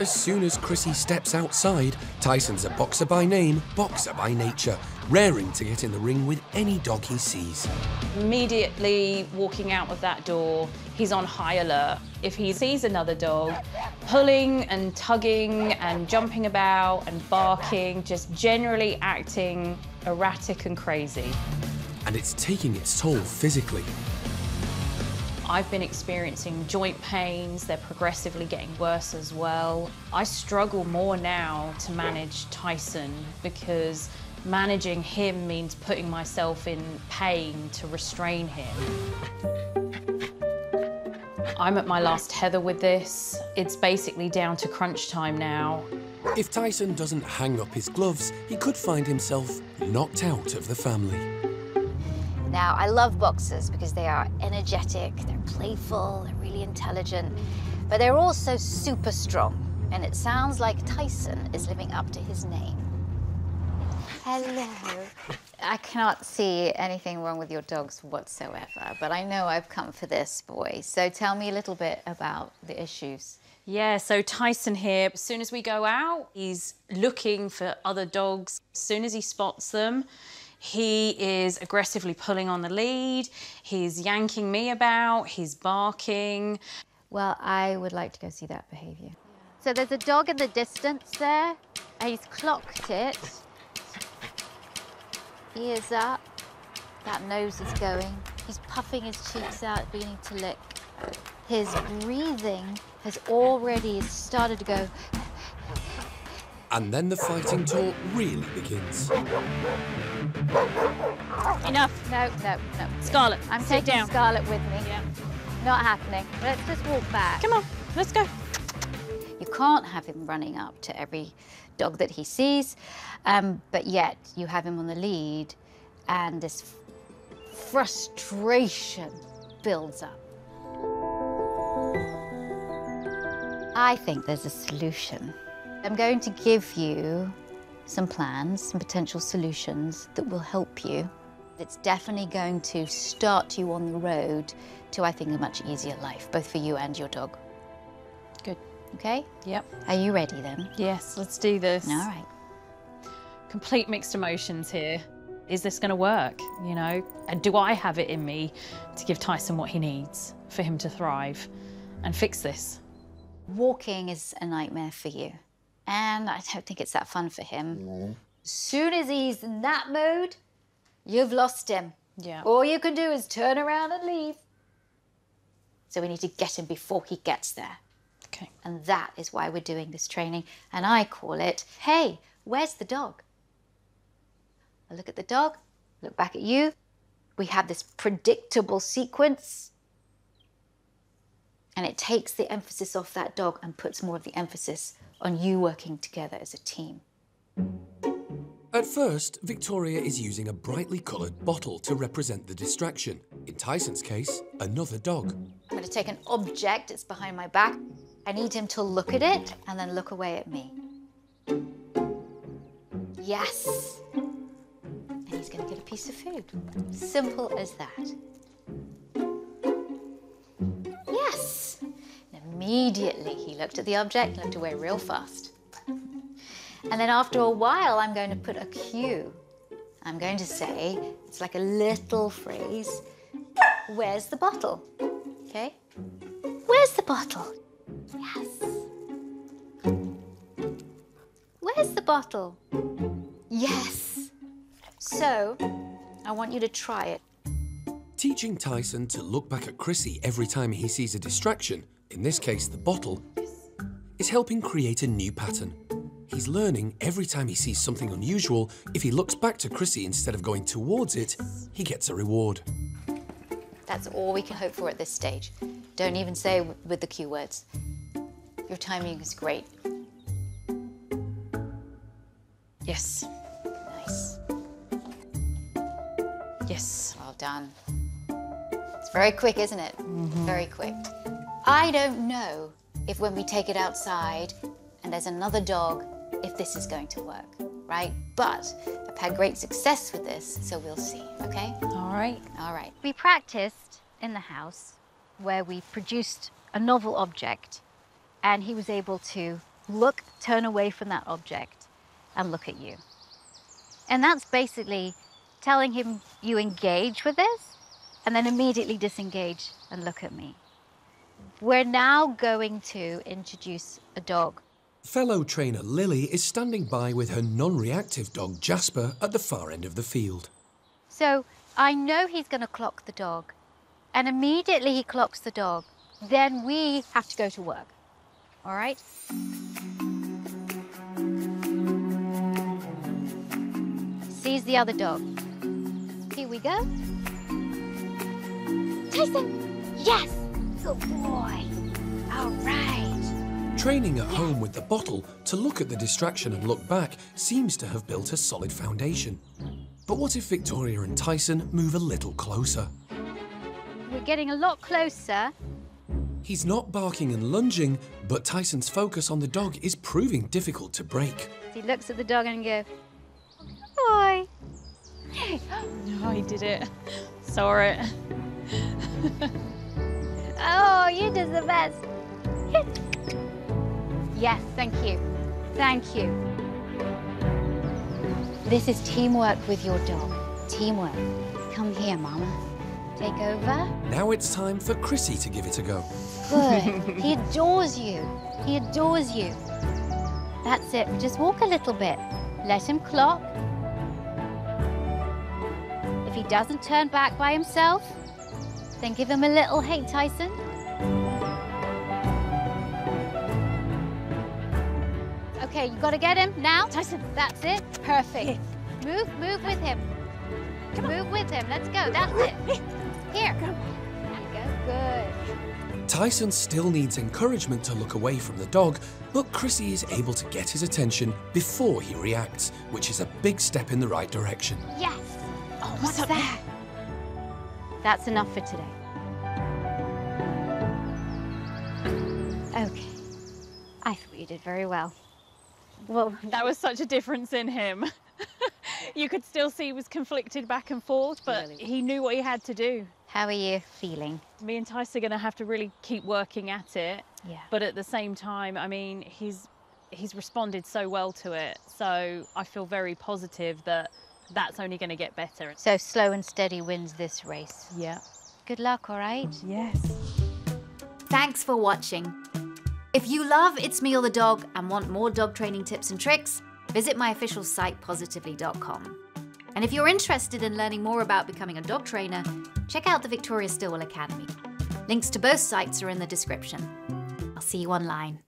As soon as Chrissy steps outside, Tyson's a boxer by name, boxer by nature, raring to get in the ring with any dog he sees. Immediately walking out of that door, he's on high alert. If he sees another dog, pulling and tugging and jumping about and barking, just generally acting erratic and crazy. And it's taking its toll physically. I've been experiencing joint pains, they're progressively getting worse as well. I struggle more now to manage Tyson because managing him means putting myself in pain to restrain him. I'm at my last heather with this. It's basically down to crunch time now. If Tyson doesn't hang up his gloves, he could find himself knocked out of the family. Now, I love boxers because they are energetic, they're playful, they're really intelligent, but they're also super strong. And it sounds like Tyson is living up to his name. Hello. I cannot see anything wrong with your dogs whatsoever, but I know I've come for this boy. So tell me a little bit about the issues. Yeah, so Tyson here, as soon as we go out, he's looking for other dogs. As soon as he spots them, he is aggressively pulling on the lead. He's yanking me about. He's barking. Well, I would like to go see that behaviour. So there's a dog in the distance there. And he's clocked it. Ears up. That nose is going. He's puffing his cheeks out, beginning to lick. His breathing has already started to go. And then the fighting tour really begins. Enough. No, no, no. Scarlett, I'm sit taking down. Scarlett with me. Yeah. Not happening. Let's just walk back. Come on, let's go. You can't have him running up to every dog that he sees, um, but yet you have him on the lead, and this frustration builds up. I think there's a solution. I'm going to give you some plans, some potential solutions that will help you. It's definitely going to start you on the road to, I think, a much easier life, both for you and your dog. Good. Okay? Yep. Are you ready then? Yes, let's do this. All right. Complete mixed emotions here. Is this going to work? You know, and do I have it in me to give Tyson what he needs for him to thrive and fix this? Walking is a nightmare for you. And I don't think it's that fun for him. As soon as he's in that mode, you've lost him. Yeah. All you can do is turn around and leave. So we need to get him before he gets there. Okay. And that is why we're doing this training. And I call it, hey, where's the dog? I look at the dog, look back at you. We have this predictable sequence. And it takes the emphasis off that dog and puts more of the emphasis on you working together as a team. At first, Victoria is using a brightly coloured bottle to represent the distraction. In Tyson's case, another dog. I'm going to take an object, it's behind my back. I need him to look at it and then look away at me. Yes. And he's going to get a piece of food. Simple as that. Immediately he looked at the object, looked away real fast. And then after a while, I'm going to put a cue. I'm going to say, it's like a little phrase, where's the bottle? Okay? Where's the bottle? Yes. Where's the bottle? Yes. So, I want you to try it. Teaching Tyson to look back at Chrissy every time he sees a distraction, in this case the bottle, is helping create a new pattern. He's learning every time he sees something unusual, if he looks back to Chrissy instead of going towards it, he gets a reward. That's all we can hope for at this stage. Don't even say with the cue words. Your timing is great. Yes. Nice. Yes. Well done. It's very quick, isn't it? Mm-hmm. Very quick. I don't know if when we take it outside and there's another dog, if this is going to work, right? But I've had great success with this, so we'll see, okay? All right. All right. We practiced in the house where we produced a novel object and he was able to look, turn away from that object and look at you. And that's basically telling him you engage with this and then immediately disengage and look at me. We're now going to introduce a dog. Fellow trainer Lily is standing by with her non-reactive dog Jasper at the far end of the field. So I know he's going to clock the dog. And immediately he clocks the dog. Then we have to go to work. All right? Sees the other dog. Here we go. Tyson! Yes! Good boy. All right. Training at home with the bottle to look at the distraction and look back seems to have built a solid foundation. But what if Victoria and Tyson move a little closer? We're getting a lot closer. He's not barking and lunging, but Tyson's focus on the dog is proving difficult to break. He looks at the dog and goes, Boy. No, he did it. Saw it. Oh, you did the best. yes, thank you. Thank you. This is teamwork with your dog. Teamwork. Come here, Mama. Take over. Now it's time for Chrissy to give it a go. Good. he adores you. He adores you. That's it. Just walk a little bit. Let him clock. If he doesn't turn back by himself, then give him a little hey, Tyson. Okay, you gotta get him now. Tyson, that's it. Perfect. Move, move with him. move with him. Let's go. That's it. Here. There you go. Good. Tyson still needs encouragement to look away from the dog, but Chrissy is able to get his attention before he reacts, which is a big step in the right direction. Yes. Oh, what's that? That's enough for today. Okay. I thought you did very well. Well, that was such a difference in him. you could still see he was conflicted back and forth, but Really? he knew what he had to do. How are you feeling? Me and Tyson are going to have to really keep working at it. Yeah. But at the same time, I mean, he's he's responded so well to it. So I feel very positive that that's only going to get better. So slow and steady wins this race. Yeah. Good luck, all right? Yes. Thanks for watching. If you love It's Me or the Dog and want more dog training tips and tricks, visit my official site positively.com. And if you're interested in learning more about becoming a dog trainer, check out the Victoria Stilwell Academy. Links to both sites are in the description. I'll see you online.